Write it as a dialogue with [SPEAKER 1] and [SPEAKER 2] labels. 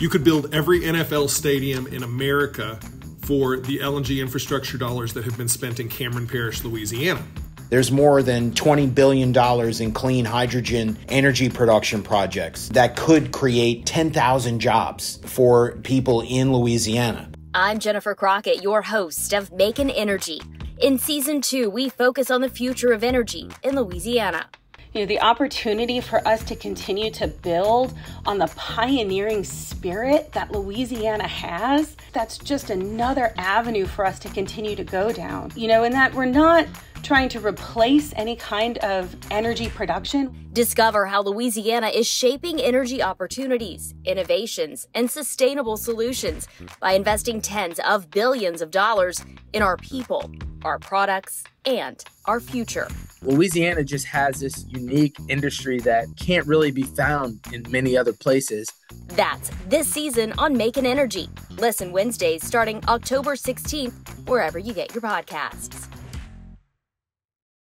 [SPEAKER 1] You could build every NFL stadium in America for the LNG infrastructure dollars that have been spent in Cameron Parish, Louisiana.
[SPEAKER 2] There's more than $20 billion in clean hydrogen energy production projects that could create 10,000 jobs for people in Louisiana.
[SPEAKER 3] I'm Jennifer Crockett, your host of Makin' Energy. In season two, we focus on the future of energy in Louisiana
[SPEAKER 4] you know, the opportunity for us to continue to build on the pioneering spirit that Louisiana has, that's just another avenue for us to continue to go down. You know, in that we're not trying to replace any kind of energy production.
[SPEAKER 3] Discover how Louisiana is shaping energy opportunities, innovations, and sustainable solutions by investing tens of billions of dollars in our people, our products, and our future.
[SPEAKER 5] Louisiana just has this unique industry that can't really be found in many other places.
[SPEAKER 3] That's this season on Makin' Energy. Listen Wednesdays starting October 16th, wherever you get your podcasts.